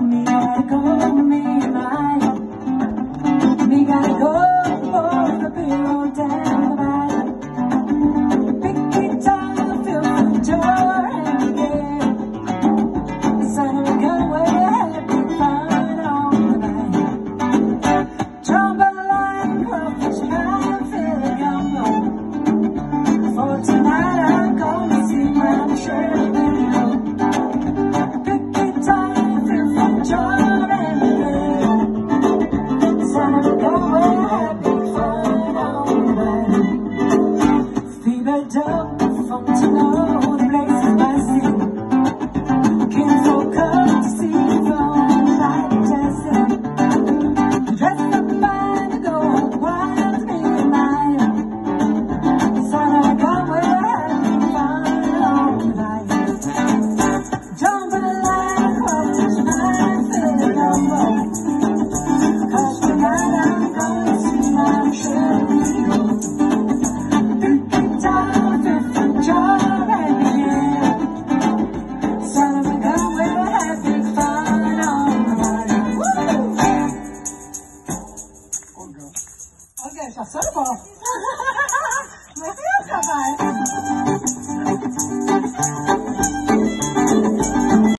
me, let go of me. Ok, já sou bom. Mas eu, rapaz.